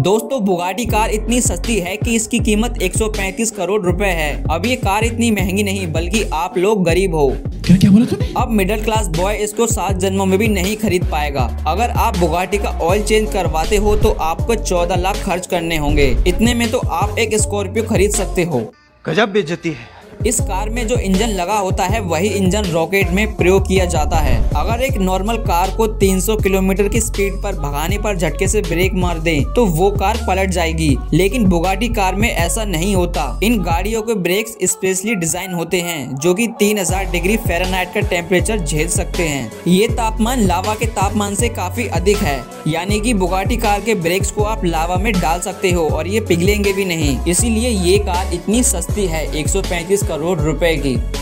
दोस्तों Bugatti car इतनी सस्ती है कि इसकी कीमत 135 करोड़ रुपए है। अब ये कार इतनी महँगी नहीं बल्कि आप लोग गरीब हो। क्या क्या बोला तूने? अब मिडिल क्लास बॉय इसको सात जन्मों में भी नहीं खरीद पाएगा। अगर आप बुगाटी का ऑयल चेंज करवाते हो तो आपको चौदह लाख खर्च करने होंगे। इतने में तो आप एक स्कॉर्पियो खरीद सकते हो। गजब बेइज्जती है। इस कार में जो इंजन लगा होता है, वही इंजन रॉकेट में प्रयोग किया जाता है। अगर एक नॉर्मल कार को 300 किलोमीटर की स्पीड पर भगाने पर झटके से ब्रेक मार दें तो वो कार पलट जाएगी। लेकिन बुगाटी कार में ऐसा नहीं होता। इन गाड़ियों के ब्रेक्स स्पेशली डिज़ाइन होते हैं, जो कि 3000 डिग्री फ़ारेनहाइट का टेम्परेचर झेल सकते हैं। ये तापमान लावा के तापमान से काफ़ी अधिक है। यानी कि बुगाटी कार के ब्रेक्स को आप लावा में डाल सकते हो, और ये पिघलेंगे भी नहीं। इसीलिए ये कार इतनी सस्ती है, एक सौ पैंतीस करोड़ रुपए की।